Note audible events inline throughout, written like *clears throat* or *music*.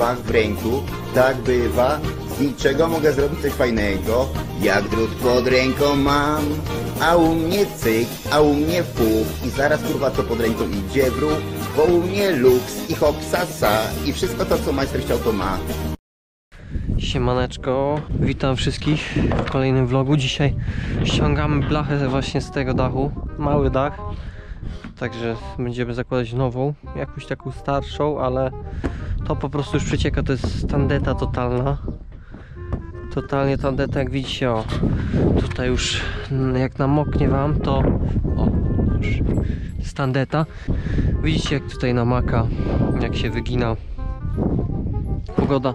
fach w ręku, tak bywa, z niczego mogę zrobić coś fajnego, jak drut pod ręką mam. A u mnie cyk, a u mnie puf i zaraz kurwa co pod ręką idzie w ruch, bo u mnie luks i hop sasa i wszystko to co majster chciał to ma. Siemaneczko, witam wszystkich w kolejnym vlogu. Dzisiaj ściągamy blachę właśnie z tego dachu, mały dach. Także będziemy zakładać nową, jakąś taką starszą, ale to po prostu już przecieka, to jest tandeta totalna. Totalnie tandeta, jak widzicie, o, tutaj już mm, jak namoknie wam, to o, już jest tandeta. Widzicie jak tutaj namaka, jak się wygina. Pogoda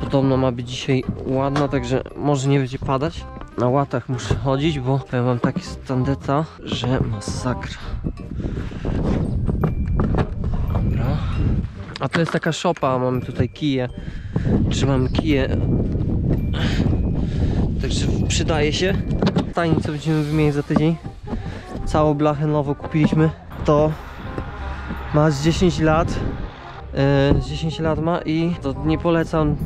Podobno ma być dzisiaj ładna, także może nie będzie padać. Na łatach muszę chodzić, bo powiem wam taki standeta, że masakra. A to jest taka szopa, mamy tutaj kije. Trzymamy kije. Także przydaje się. Tani co będziemy wymienić za tydzień. Całą blachę nowo kupiliśmy. To ma z 10 lat. Yy, z 10 lat ma i to nie polecam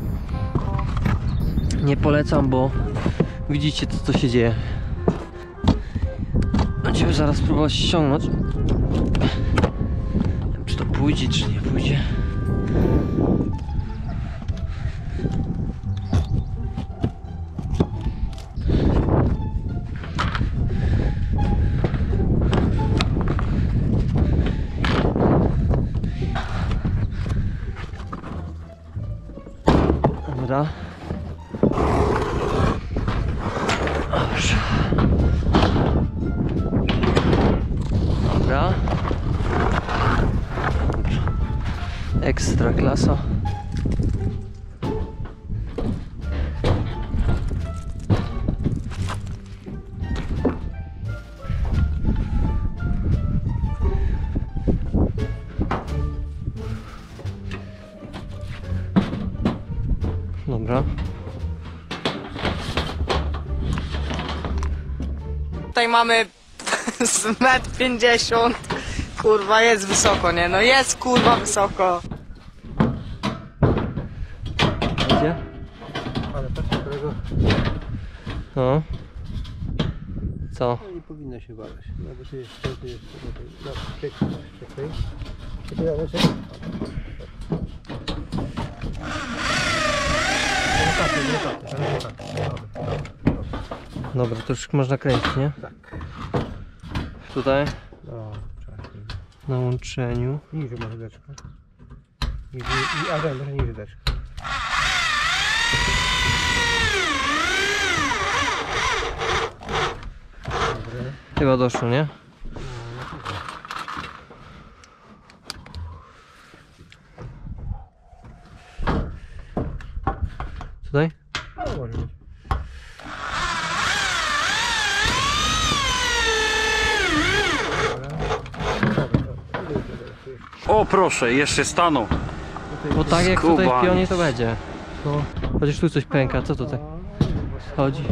nie polecam, bo widzicie co się dzieje. Będziemy zaraz próbować ściągnąć. Wiem, czy to pójdzie, czy nie pójdzie. Thank you. Ekstra klasa. Dobra. Tutaj mamy *laughs* z metr 50. Kurwa, jest wysoko, nie? No jest kurwa wysoko. Gdzie? Ale patrz, którego No. Co? no, nie powinno się. No bo tu jest, tu jest, no, no, czekaj, czekaj. Czekaj, ale czekaj. Dobra, to już można kręcić, nie? Tak. Tutaj No, na łączeniu. Niżej może deczka. Niżej, i, a może niżej deczka. Chyba doszło, nie? Tutaj? O proszę, jeszcze stanął. Bo tak jak tutaj w pionie to będzie. No. Chociaż tu coś pęka, co tutaj? Chodzi.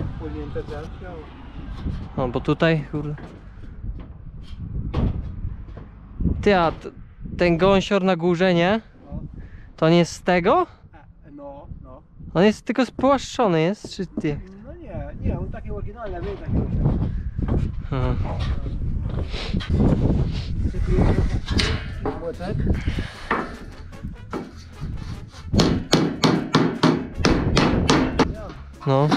No. Bo tutaj, kurde. Ty, a t- ten gąsior na górze, nie? To nie jest z tego? No, no. On jest tylko spłaszczony, jest? Czy ty? No nie, nie, on takie oryginalne, wie, takie Aha. Młotek. No.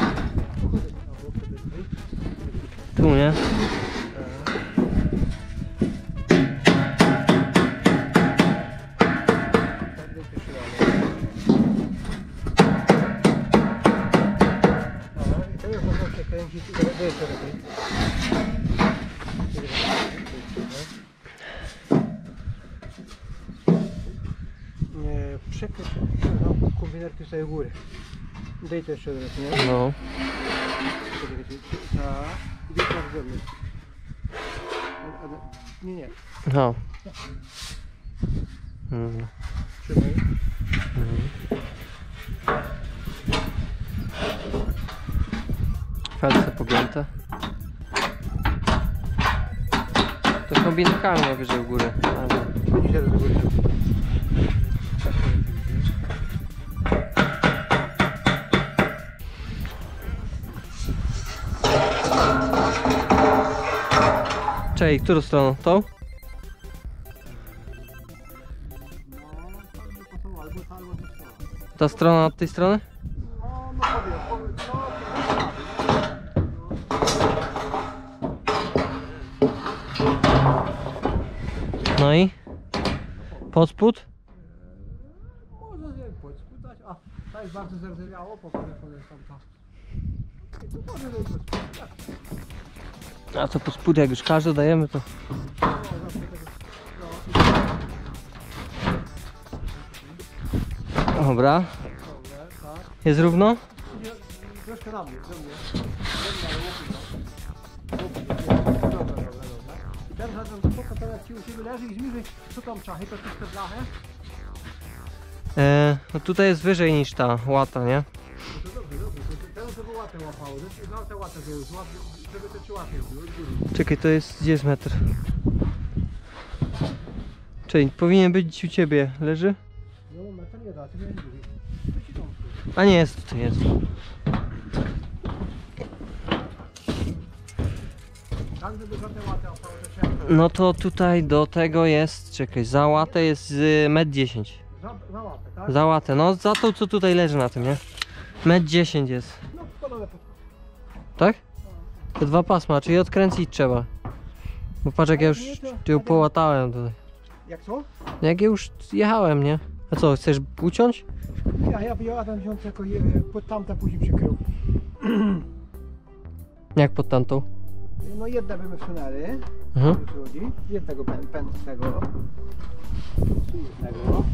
Nie, przekręć no, kombinerki sobie w górę. Daj to jeszcze raz, nie? No. Tak, i tak Nie, nie, No. Mm. trzymaj. Felce pogięte. To kombinerkami najwyżej u góry. Ale... Teraz do góry. Czej, którą stroną? Tą? Ta, strona od tej strony? No, i? Pod spód? Można nie podspytać, a ta jest bardzo zardzewiało, po telefonie tam może nie podspytać. A co pod spód, jak już każdy dajemy to... Dobra. Jest równo? Troszkę na mnie, do mnie. Teraz na tą spoko, teraz ci u siebie leży i zmierzy, co tam czachy, to wszystko blachę. E, no tutaj jest wyżej niż ta łata, nie? To łatę łapało, no te łatę były, złap, żeby te łapy były. Czekaj, to jest... Gdzie jest metr? Czyli powinien być u ciebie. Leży? No, metr nie da, ty. To ci tam. A nie, jest tutaj, jest. Tak, żeby za te łatę łapało, to trzeba No to tutaj do tego jest... Czekaj, za łatę jest y, metr 10. za, za łapę, tak? Za łatę, no za tą co tutaj leży na tym, nie? Metr 10 jest. No. Tak? To dwa pasma, czyli odkręcić trzeba. Bo patrz jak ja już ją połatałem tutaj. Jak co? Jak ja już jechałem, nie? A co, chcesz uciąć? Ja, ja, ja wziąłem tylko je, pod tamte później przykrył. *clears throat* Jak pod tamtą? No jedne byśmy wsunęli, Mhm. ludzi, jednego pę- pętnego. Jednego.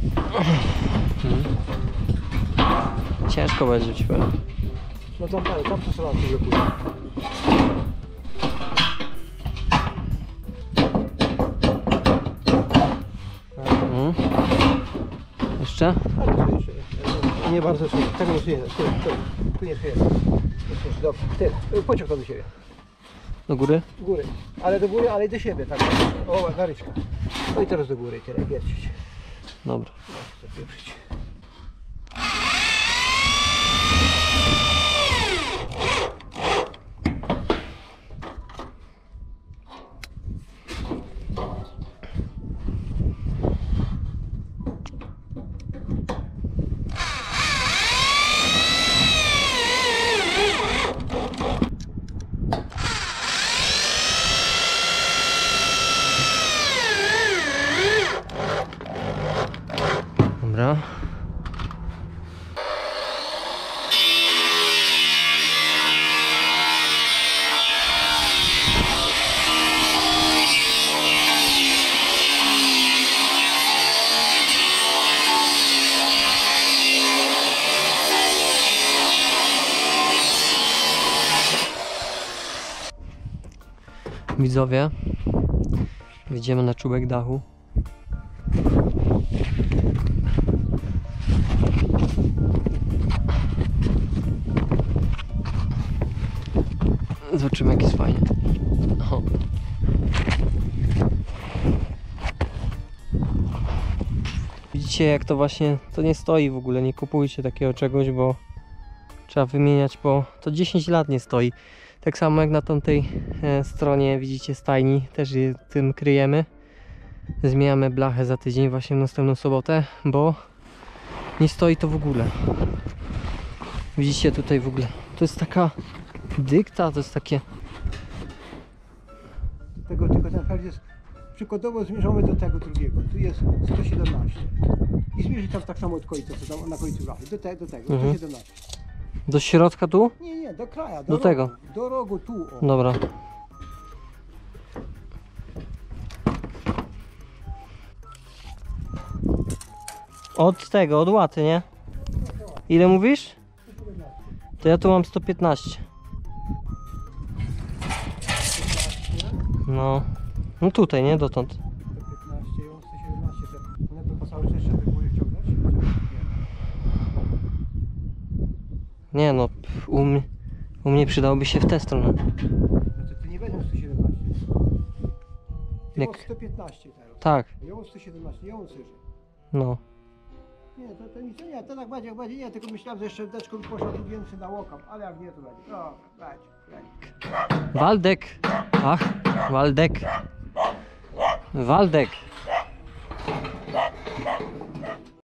*clears throat* Ciężko będzie ci powiem. No tam, tam, tam to sobie blokuje. Mhm. Jeszcze? Jest. Nie bardzo szyję, tego nie szyję, tu, nie. Jeszcze, Dobrze, ty, pociąg to do siebie, Do góry? do góry. Ale do góry, ale i do siebie, tak. O, garyczka. No i teraz do góry, tyle, wiercić. Dobra. Zapieprzyć. Widzowie, wyjdziemy na czubek dachu. Zobaczymy jak jest fajnie. O. Widzicie jak to właśnie, to nie stoi w ogóle, nie kupujcie takiego czegoś, bo trzeba wymieniać, bo to 10 lat nie stoi. Tak samo jak na tamtej e, stronie widzicie stajni, też je tym kryjemy. Zmieniamy blachę za tydzień, właśnie w następną sobotę, bo nie stoi to w ogóle. Widzicie tutaj w ogóle, to jest taka dykta, to jest takie Tego tylko ten fert jest przykładowo zmierzamy do tego drugiego. Tu jest 117. I zmierzy tam tak samo od końca, co tam na końcu rachy. Do, te, do tego, Mhm. 117. do środka tu? Nie, nie, do kraja. Do, Do rogu, tego. Do rogu tu. O. Dobra. Od tego, od łaty, nie? Ile mówisz? To ja tu mam 115. No. No tutaj, nie? Dotąd. Nie. No, u mnie, u mnie przydałoby się w tę stronę. Znaczy ty nie weźmiesz 117. Ty Jak? masz 115 teraz. Tak, Ja mam 117, ja mam syrzy. no. Nie, to, to nic, nie, to tak będzie, jak będzie, nie, tylko myślałem, że jeszcze deczką by poszła tu więcej na łokam, ale jak nie, to będzie. Dobra, będzie, będzie. Waldek! Ach, Waldek! Waldek,